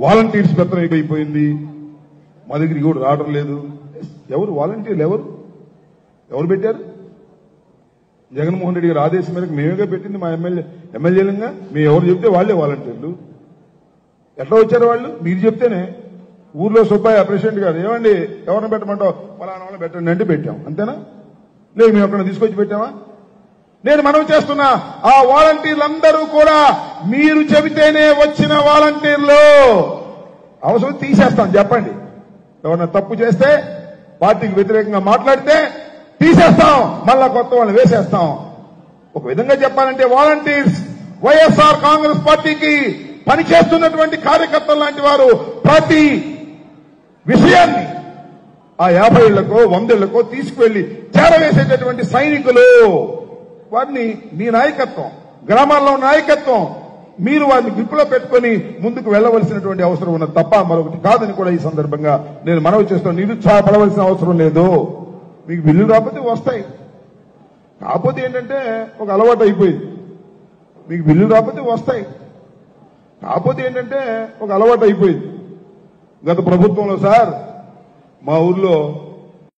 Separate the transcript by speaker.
Speaker 1: Volunteers పెత్తనం అయిపోయింది మా దగ్గరికి కూడా రావడం లేదు. ఎవరు? వాలంటీర్లు ఎవరు? ఎవరు పెట్టారు? జగన్మోహన్ రెడ్డి గారి ఆదేశం మేరకు మేమేగా పెట్టింది మా ఎమ్మెల్యే ఎమ్మెల్యేలుగా మేము ఎవరు చెప్తే వాళ్ళే వాలంటీర్లు. ఎట్లా వచ్చారు వాళ్ళు? మీరు చెప్తేనే. ఊర్లో సుబ్బయ్య ప్రెసిడెంట్ గారు ఏమండి ఎవరిని పెట్టమంటావు? పలానా వాళ్ళని పెట్టండి అంటే పెట్టాం. అంతేనా? లేదు మేము అక్కడ తీసుకొచ్చి పెట్టామా? నేను మనవి చేస్తున్నా ఆ వాలంటీర్లందరూ కూడా మీరు చెబితేనే వచ్చిన వాలంటీర్లు. అవసరం తీసేస్తాం చెప్పండి. ఎవరైనా తప్పు చేస్తే పార్టీకి వ్యతిరేకంగా మాట్లాడితే తీసేస్తాం మళ్ళా కొత్త వాళ్ళని వేసేస్తాం. ఒక విధంగా చెప్పాలంటే వాలంటీర్స్ వైఎస్ఆర్ కాంగ్రెస్ పార్టీకి పనిచేస్తున్నటువంటి కార్యకర్తలు లాంటి వారు ప్రతి విషయాన్ని ఆ యాభై ఏళ్ళకో వందేళ్ళకో తీసుకువెళ్ళి చేరవేసేటటువంటి సైనికులు. వాడిని మీ నాయకత్వం గ్రామాల్లో నాయకత్వం మీరు వారిని గ్రిప్పులో పెట్టుకొని ముందుకు వెళ్ళవలసినటువంటి అవసరం ఉన్నది తప్ప మరొకటి కాదని కూడా ఈ సందర్భంగా నేను మనవి చేస్తాను నిరుత్సాహపడవలసిన అవసరం లేదు. మీకు బిల్లు రాకపోతే వస్తాయి. కాకపోతే ఏంటంటే ఒక అలవాటు అయిపోయింది. మీకు బిల్లు రాకపోతే వస్తాయి. కాకపోతే ఏంటంటే ఒక అలవాటు అయిపోయింది. గత ప్రభుత్వంలో సార్ మా ఊర్లో